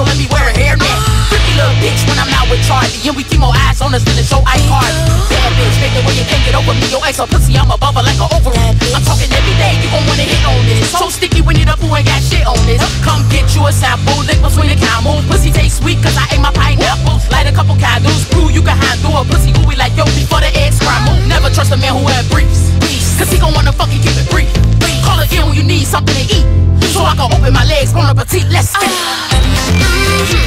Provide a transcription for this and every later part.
so let me wear a hairnet. Freaky little bitch when I'm out with Charli. And we keep more eyes on us than the show I iCarly. Bad bitch, make the way you can't get over me. Your ex a pussy, I'm a bubble like an overhead. I'm talking every day, you gon' wanna hit on this. So sticky when it up, who ain't got shit on this. Come get you a sample, lick between the camels. Pussy taste sweet, cause I ate my pineapples. Light a couple candles, brew you can handle. A pussy Who we like yo before the eggs scramble. Never trust a man who wear briefs. Cause he gon' wanna fucking keep it brief. Call again when you need something to eat. So I can open my legs, bon appetit, let's get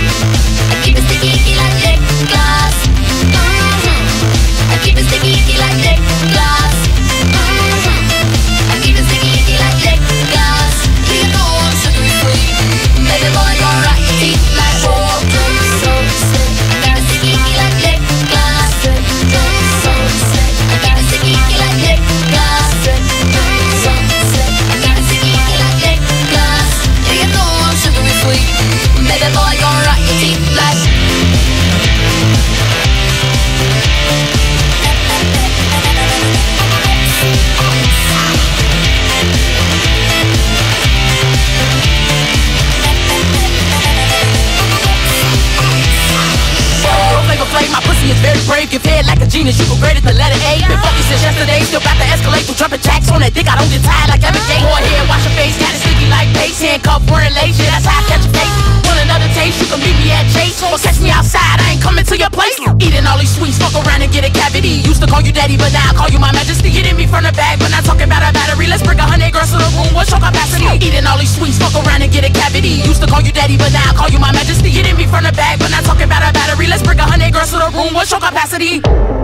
brave. Give head like a genius, you at the letter A. Been focused since yesterday, still about to escalate through jumping jacks on that dick. I don't get tired like Evan Gay. Go ahead, wash your face, got it sticky like paste. Handcuff, wearing lace, yeah, can meet me at Chase. Or catch me outside, I ain't coming to your place. Eating all these sweets, fuck around and get a cavity. Used to call you daddy, but now I call you my majesty. Hitting me from the back, but not talking about a battery. Let's bring a hundred girls to the room, what's your capacity? Eating all these sweets, fuck around and get a cavity. Used to call you daddy, but now I call you my majesty. Hitting me from the back, but not talking about a battery. Let's bring a hundred girls to the room, what's your capacity?